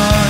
more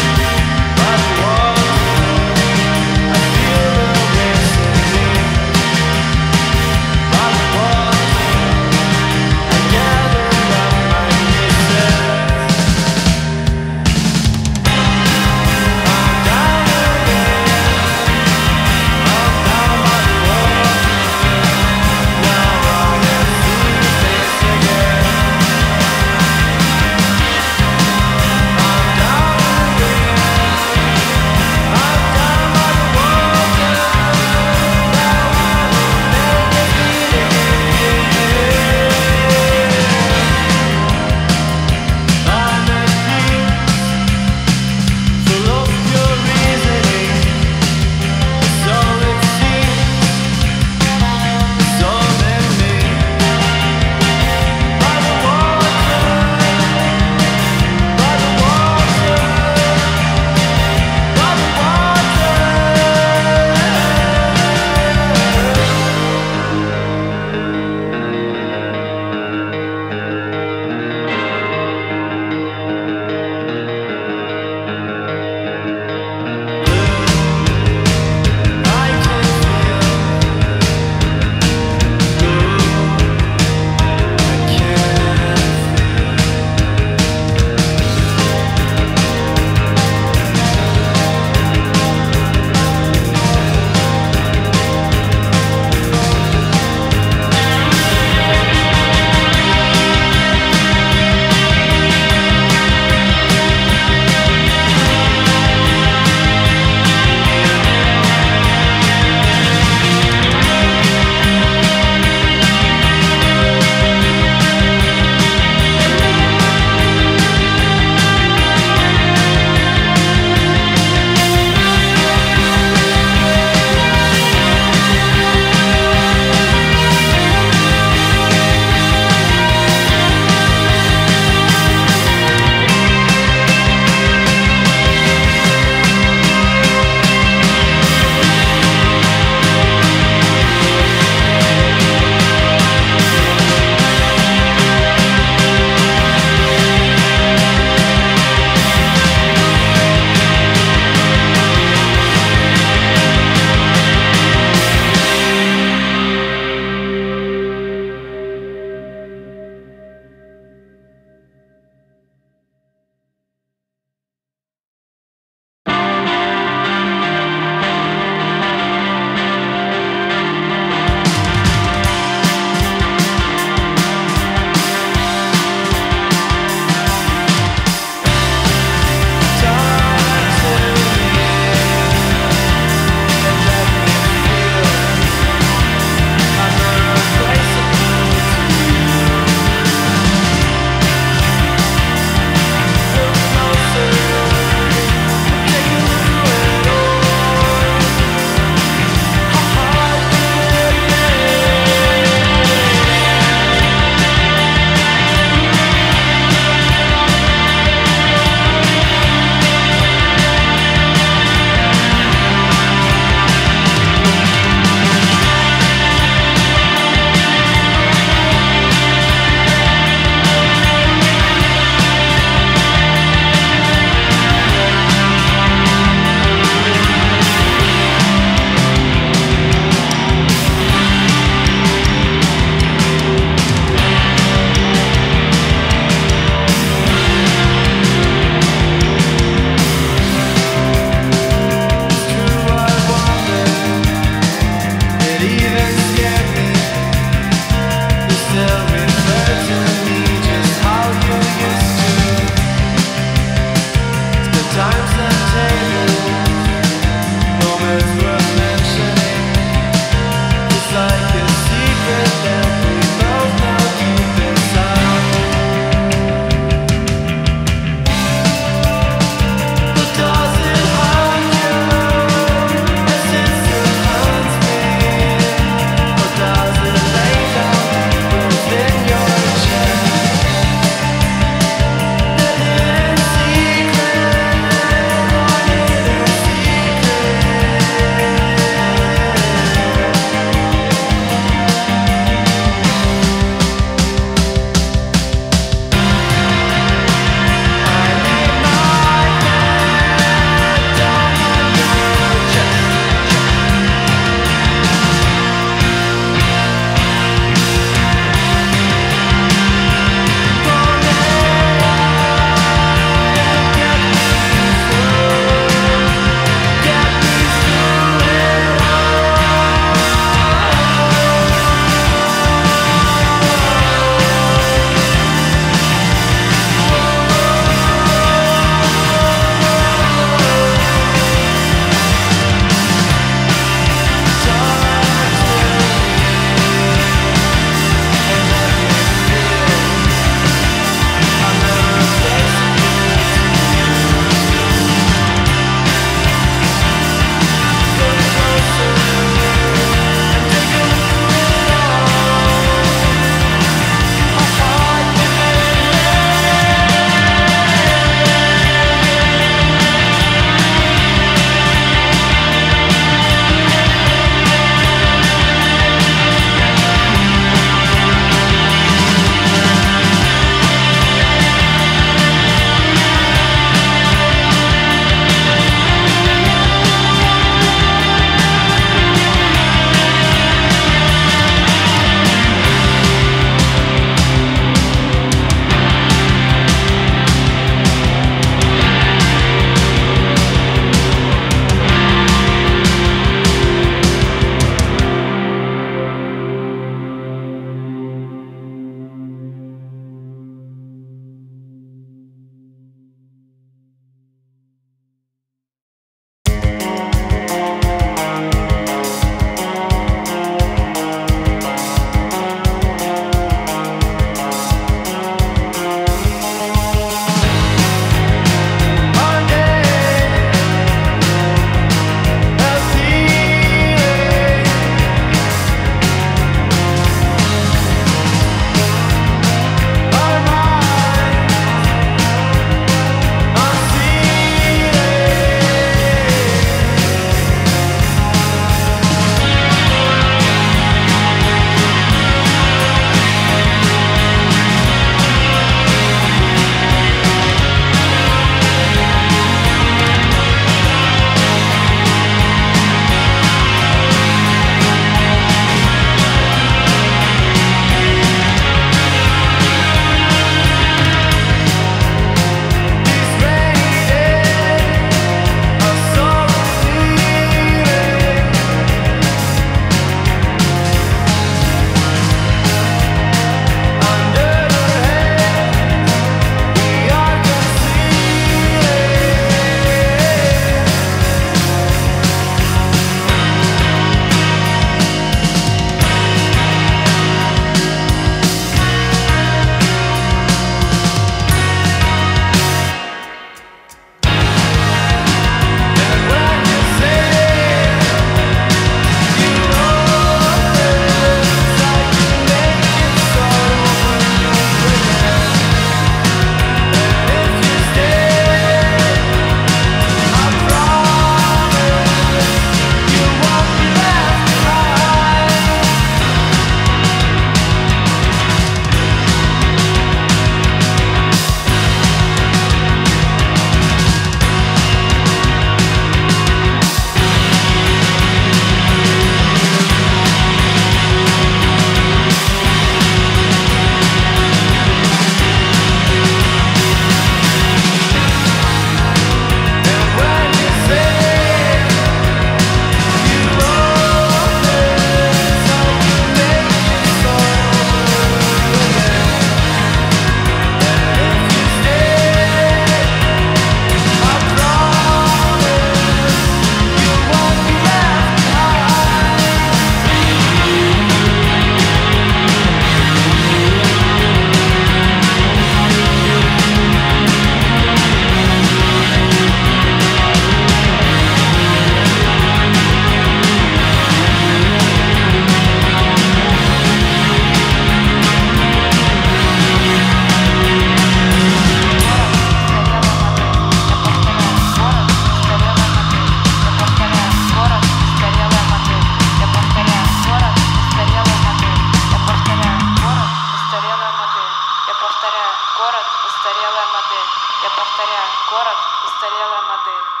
престарелая модель.